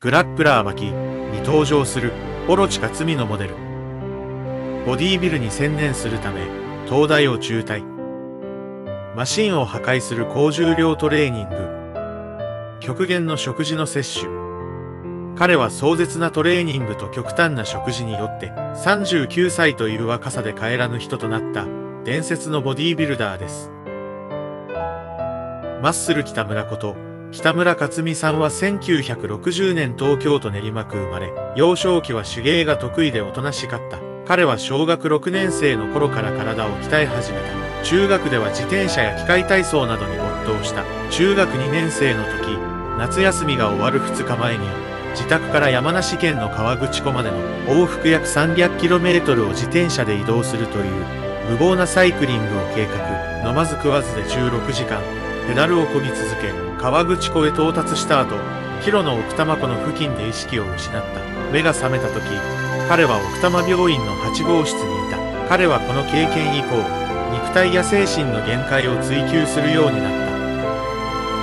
グラップラー巻きに登場するオロチカ罪のモデル。ボディービルに専念するため、東大を中退。マシンを破壊する高重量トレーニング。極限の食事の摂取。彼は壮絶なトレーニングと極端な食事によって39歳という若さで帰らぬ人となった伝説のボディービルダーです。マッスル北村こと北村克美さんは1960年東京都練馬区生まれ、幼少期は手芸が得意でおとなしかった。彼は小学6年生の頃から体を鍛え始めた。中学では自転車や機械体操などに没頭した。中学2年生の時、夏休みが終わる2日前に自宅から山梨県の川口湖までの往復約 300km を自転車で移動するという無謀なサイクリングを計画飲まず食わずで16時間ペダルをこぎ続け川口湖へ到達した後広野奥多摩湖の付近で意識を失った。目が覚めた時彼は奥多摩病院の8号室にいた。彼はこの経験以降肉体や精神の限界を追求するようになっ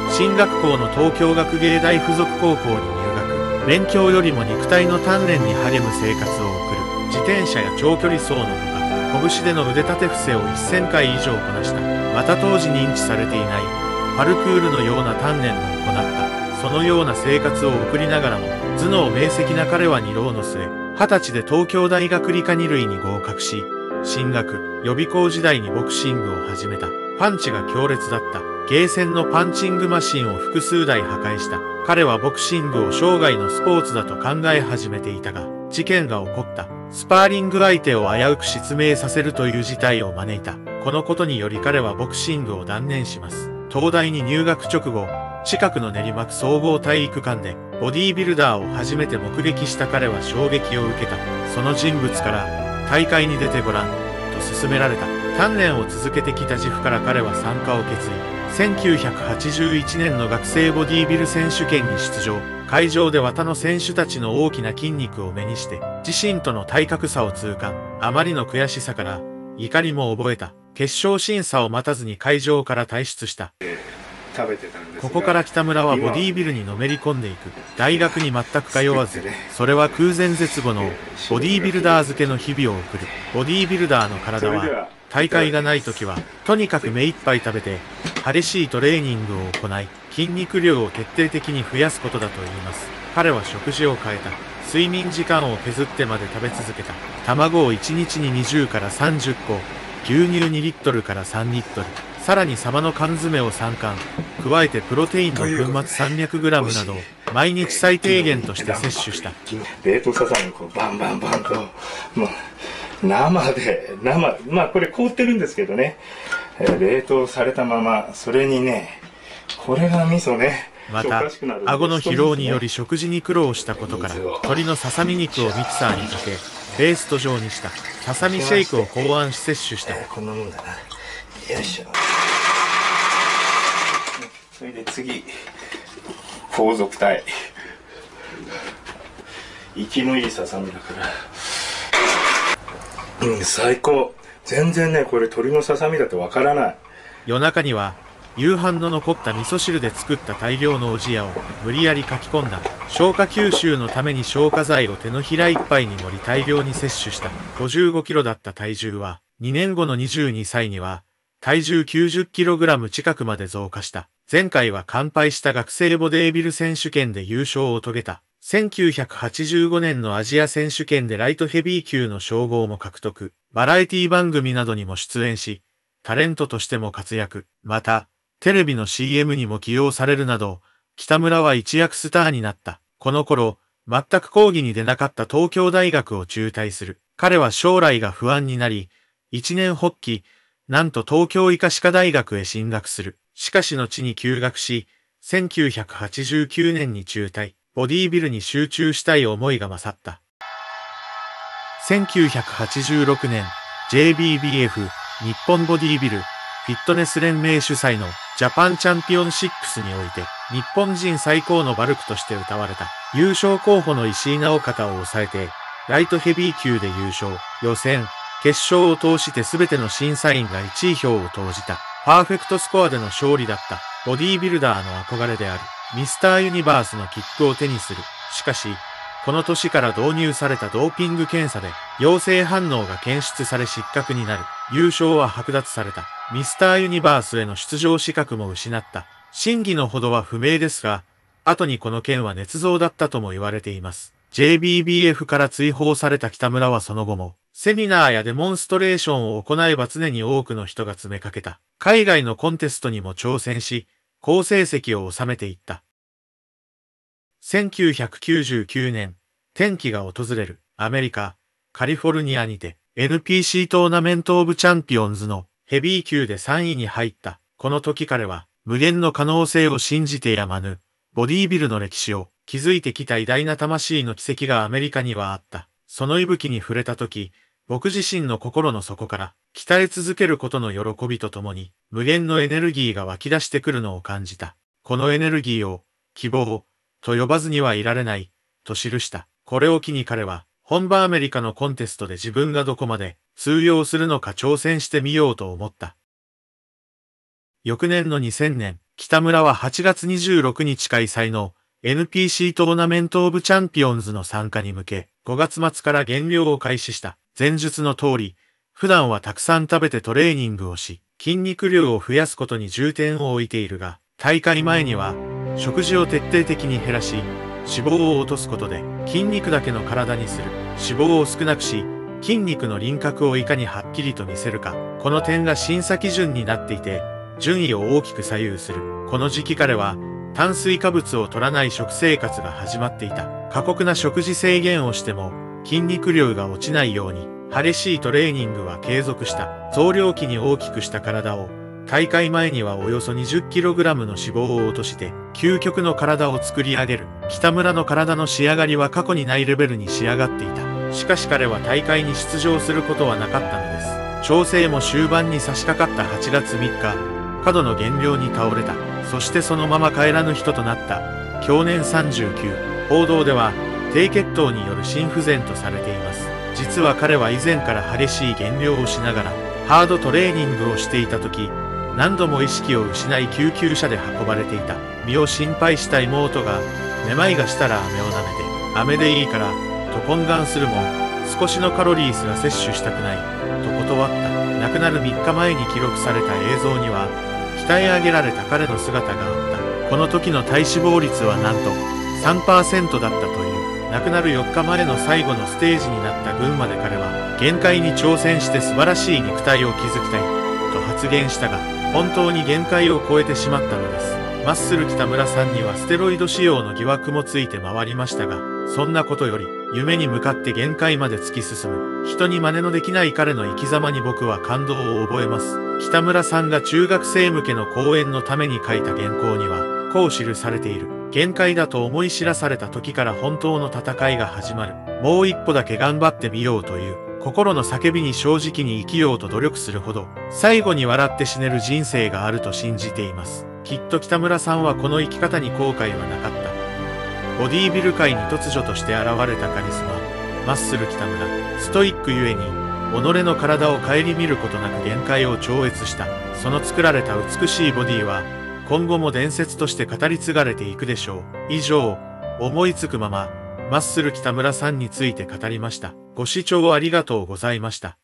た。進学校の東京学芸大附属高校に入学。勉強よりも肉体の鍛錬に励む生活を送る。自転車や長距離走のほか拳での腕立て伏せを1000回以上こなした。また当時認知されていない。パルクールのような鍛錬も行ったそのような生活を送りながらも頭脳明晰な彼は二浪の末二十歳で東京大学理科二類に合格し進学予備校時代にボクシングを始めたパンチが強烈だったゲーセンのパンチングマシンを複数台破壊した。彼はボクシングを生涯のスポーツだと考え始めていたが、事件が起こった。スパーリング相手を危うく失明させるという事態を招いた。このことにより彼はボクシングを断念します。東大に入学直後、近くの練馬区総合体育館で、ボディービルダーを初めて目撃した彼は衝撃を受けた。その人物から、大会に出てごらん、と勧められた。鍛錬を続けてきた自負から彼は参加を決意。1981年の学生ボディービル選手権に出場。会場で綿の選手たちの大きな筋肉を目にして、自身との体格差を痛感。あまりの悔しさから、怒りも覚えた。決勝審査を待たずに会場から退出した。食べてたんですここから北村はボディービルにのめり込んでいく。大学に全く通わず、それは空前絶後のボディービルダー漬けの日々を送る。ボディービルダーの体は、大会がない時は、とにかく目いっぱい食べて、激しいトレーニングを行い、筋肉量を徹底的に増やすことだと言います。彼は食事を変えた。睡眠時間を削ってまで食べ続けた。卵を1日に20から30個、牛乳2リットルから3リットル、さらにサバの缶詰を3缶、加えてプロテインの粉末 300g などを毎日最低限として摂取した。冷凍サザエをこうバンバンバンと、もう生で、生、まあこれ凍ってるんですけどね、えー、冷凍されたまま、それにね、これが味噌ね。また、顎の疲労により食事に苦労したことから、鶏のささみ肉をミキサーにかけ、ペースト状にした、ささみシェイクを考案し摂取した。えー、こんなもんだな。よいしょ。それで次、皇族隊。生きのいいささみだから。うん、最高。全然ね、これ鶏のささみだとわからない。夜中には、夕飯の残った味噌汁で作った大量のおじやを無理やり書き込んだ。消化吸収のために消化剤を手のひらいっぱいに盛り大量に摂取した。55キロだった体重は、2年後の22歳には、体重 90kg 近くまで増加した。前回は完敗した学生ボデービル選手権で優勝を遂げた。1985年のアジア選手権でライトヘビー級の称号も獲得。バラエティ番組などにも出演し、タレントとしても活躍。また、テレビの CM にも起用されるなど、北村は一躍スターになった。この頃、全く講義に出なかった東京大学を中退する。彼は将来が不安になり、一年発起、なんと東京医科歯科大学へ進学する。しかし後に休学し、1989年に中退。ボディービルに集中したい思いが勝った。1986年、JBBF、日本ボディービル、フィットネス連盟主催のジャパンチャンピオンシックスにおいて、日本人最高のバルクとして歌われた。優勝候補の石井直方を抑えて、ライトヘビー級で優勝、予選、決勝を通して全ての審査員が1位票を投じた。パーフェクトスコアでの勝利だった。ボディービルダーの憧れである。ミスターユニバースのキックを手にする。しかし、この年から導入されたドーピング検査で陽性反応が検出され失格になる。優勝は剥奪された。ミスターユニバースへの出場資格も失った。真偽のほどは不明ですが、後にこの件は捏造だったとも言われています。JBBF から追放された北村はその後も、セミナーやデモンストレーションを行えば常に多くの人が詰めかけた。海外のコンテストにも挑戦し、好成績を収めていった。1999年、天気が訪れるアメリカ、カリフォルニアにて NPC トーナメントオブチャンピオンズのヘビー級で3位に入った。この時彼は無限の可能性を信じてやまぬボディービルの歴史を築いてきた偉大な魂の奇跡がアメリカにはあった。その息吹に触れた時、僕自身の心の底から鍛え続けることの喜びとともに無限のエネルギーが湧き出してくるのを感じた。このエネルギーを希望と呼ばずにはいられない、と記した。これを機に彼は、本場アメリカのコンテストで自分がどこまで通用するのか挑戦してみようと思った。翌年の2000年、北村は8月26日開催の NPC トーナメントオブチャンピオンズの参加に向け、5月末から減量を開始した。前述の通り、普段はたくさん食べてトレーニングをし、筋肉量を増やすことに重点を置いているが、大会前には食事を徹底的に減らし、脂肪を落とすことで筋肉だけの体にする。脂肪を少なくし、筋肉の輪郭をいかにはっきりと見せるか。この点が審査基準になっていて、順位を大きく左右する。この時期彼は、炭水化物を取らない食生活が始まっていた。過酷な食事制限をしても、筋肉量が落ちないように、激しいトレーニングは継続した。増量期に大きくした体を、大会前にはおよそ 20kg の脂肪を落として、究極の体を作り上げる。北村の体の仕上がりは過去にないレベルに仕上がっていた。しかし彼は大会に出場することはなかったのです。調整も終盤に差し掛かった8月3日、過度の減量に倒れた。そしてそのまま帰らぬ人となった。去年39、報道では、低血糖による心不全とされています。実は彼は以前から激しい減量をしながら、ハードトレーニングをしていた時、何度も意識を失い救急車で運ばれていた。身を心配した妹が、めまいがしたら飴を舐めて、飴でいいから、と懇願するも、少しのカロリーすら摂取したくない、と断った。亡くなる3日前に記録された映像には、鍛え上げられた彼の姿があった。この時の体脂肪率はなんと3%だったという。亡くなる4日前の最後のステージになった群馬で彼は、限界に挑戦して素晴らしい肉体を築きたい、と発言したが、本当に限界を超えてしまったのです。マッスル北村さんにはステロイド使用の疑惑もついて回りましたが、そんなことより、夢に向かって限界まで突き進む、人に真似のできない彼の生き様に僕は感動を覚えます。北村さんが中学生向けの講演のために書いた原稿には、こう記されている。限界だと思い知らされた時から本当の戦いが始まる。もう一歩だけ頑張ってみようという。心の叫びに正直に生きようと努力するほど、最後に笑って死ねる人生があると信じています。きっと北村さんはこの生き方に後悔はなかった。ボディービル界に突如として現れたカリスマ、マッスル北村、ストイックゆえに、己の体を顧みることなく限界を超越した。その作られた美しいボディは、今後も伝説として語り継がれていくでしょう。以上、思いつくまま、マッスル北村さんについて語りました。ご視聴ありがとうございました。